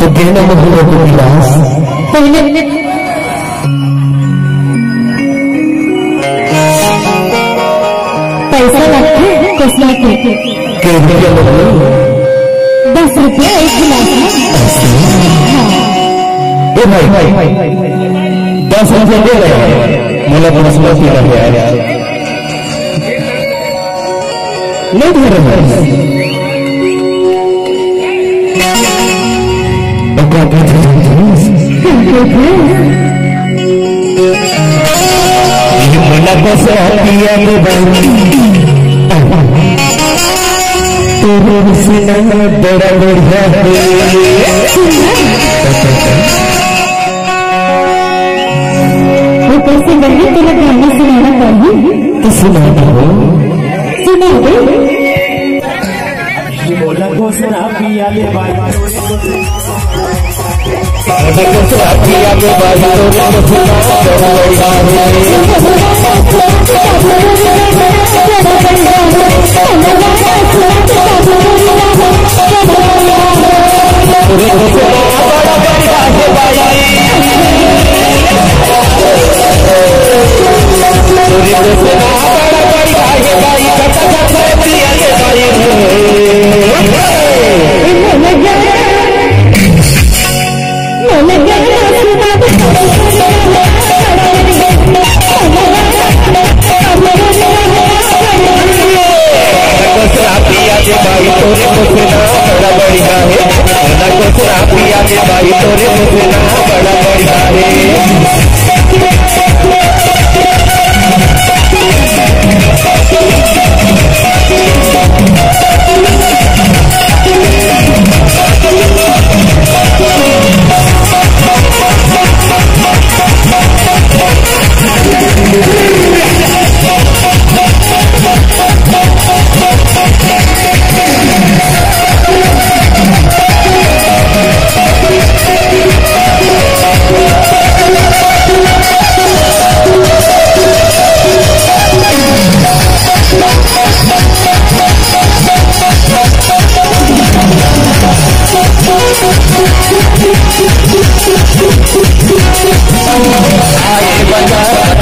तो कहना महीनों के विलास पैसा दस रुपया एक गिलास दस रुपये दे रहे मुझे पाँच सौ पी रहे यार नहीं दे रहे से बड़ा बढ़िया वो कैसे बनी तेरा गाना सुनाना पड़ी तो सुना दो। सुना दे लगो पिया ले भाई देखो पिया के बाजारों में सुना बड़ा बढ़िया सुना पिया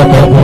Oh,